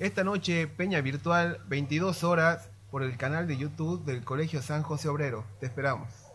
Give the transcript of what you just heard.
Esta noche, Peña Virtual, 22 horas, por el canal de YouTube del Colegio San José Obrero. Te esperamos.